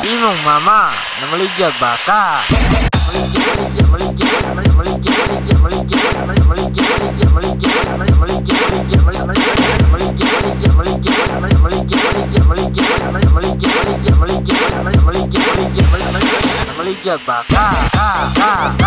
Ninong mama, namaligya bata. Maligya baka. Ah, ah.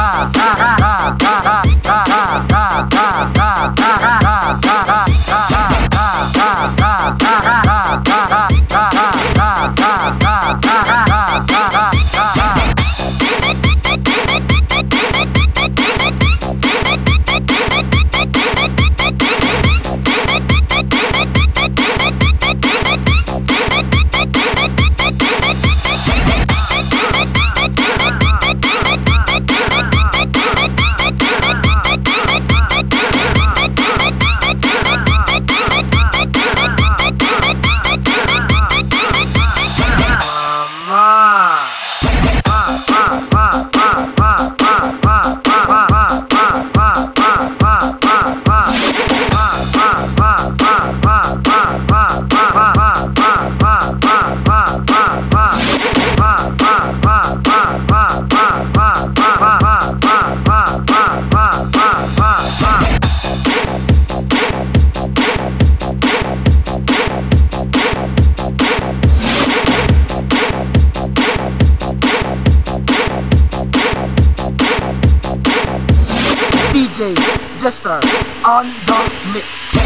DJ Jester on the mix.